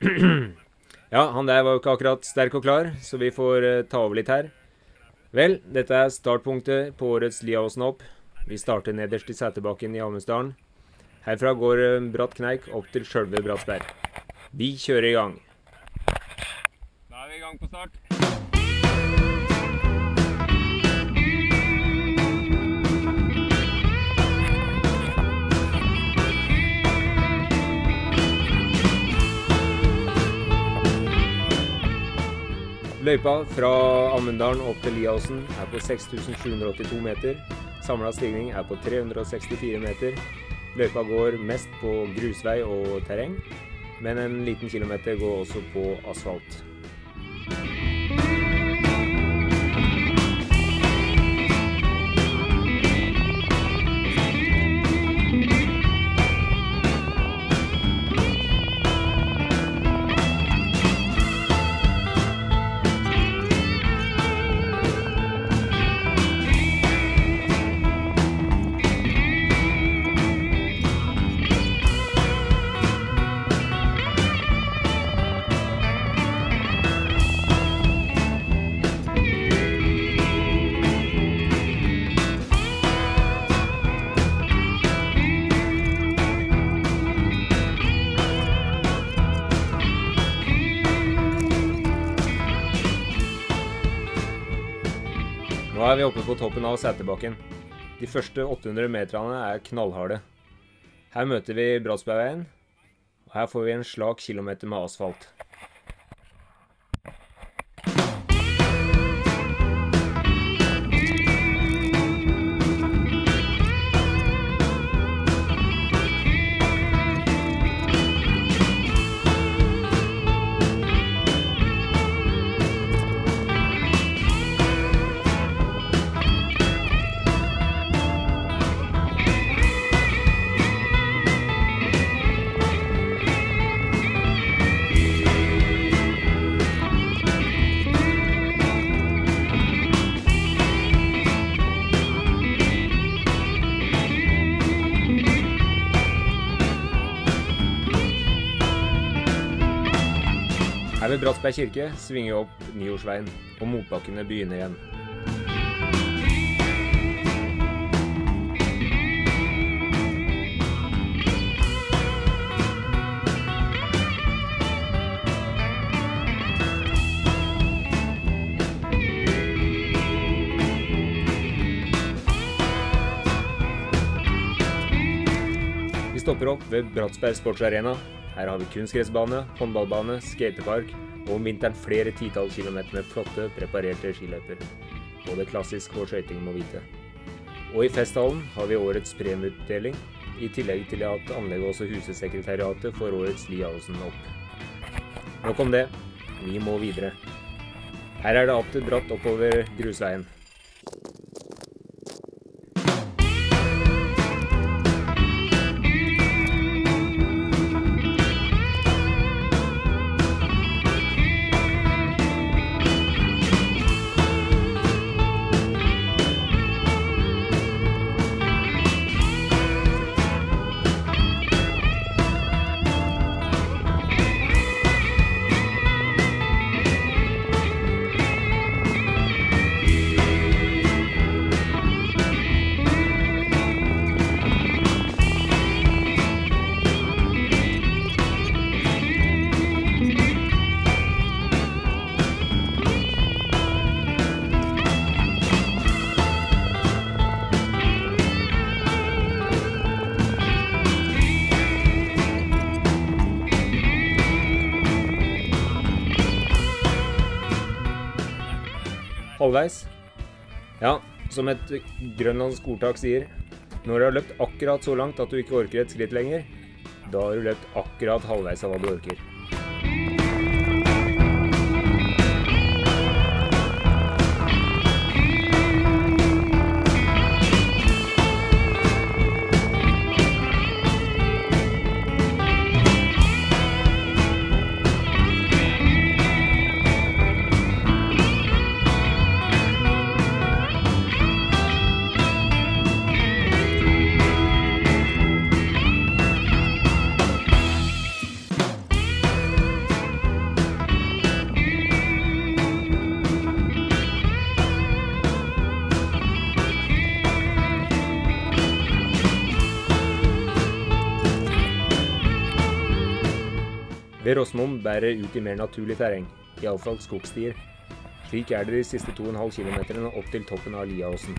Ja, han der var jo ikke akkurat sterk og klar, så vi får eh, ta over litt her. Vel, dette er startpunktet på årets Liaåsen opp. Vi starter nederst i Sæterbakken i Amundsdalen. Herfra går eh, bratt kneik opp til sjølve Bratsberg. Vi kjører i gang. Da er vi i gang på start. Løypa fra Amundalen opp til Liaåsen er på 6782 meter. Samla stigning er på 364 meter. Løypa går mest på grusvei og terreng, men en liten kilometer går også på asfalt. Nå er vi oppe på toppen av Sæterbakken. De første 800 meterne er knallharde. Her møter vi Bratsbergveien, og her får vi en slak kilometer med asfalt. Her ved Bratsberg kirke svinger vi opp Nyårsveien, og motbakkene begynner igjen. Vi stopper opp ved Bratsberg sportsarena. Her har vi kunstgressbane, håndballbane, skatepark og om vinteren flere titalls kilometer med flotte, preparerte skiløyper. Både klassisk og skøyting må vite. Og i festhallen har vi årets premieutdeling, i tillegg til at anlegget også huser sekretariatet for årets Liaåsen opp. Nok om det, vi må videre. Her er det atter bratt oppover grusveien. Halvveis. Ja, som et grønlandsk ordtak sier, når du har løpt akkurat så langt at du ikke orker et skritt lenger, da har du løpt akkurat halvveis av hva du orker. Ved Rosmoen bærer ut i mer naturlig terreng, iallfall skogstier. Slik er det de siste 2,5 km opp til toppen av Liaåsen.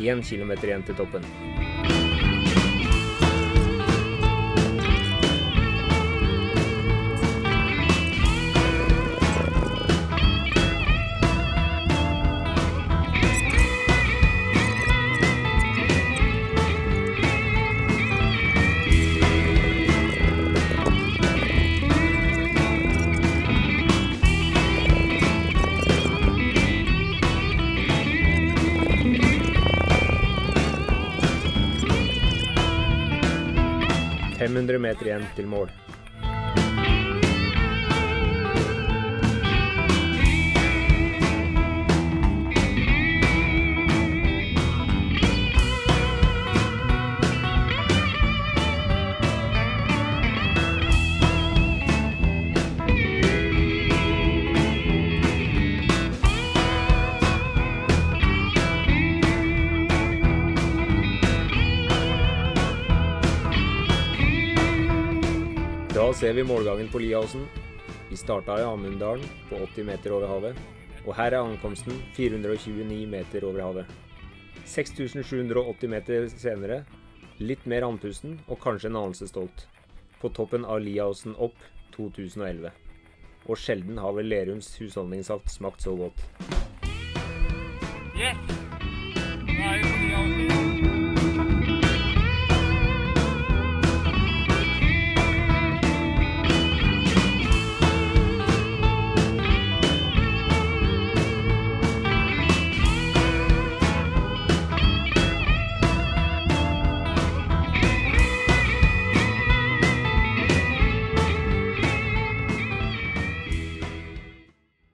Én kilometer igjen til toppen. Fem hundre meter igjen til mål. Da ser vi målgangen på Liaåsen. Vi starta i Amunddalen på 80 meter over havet. Og her er ankomsten 429 meter over havet. 6780 meter senere, litt mer andpusten og kanskje en anelse stolt. På toppen av Liaåsen opp 2011. Og sjelden har vel Lerums husholdningssaft smakt så godt. Yes!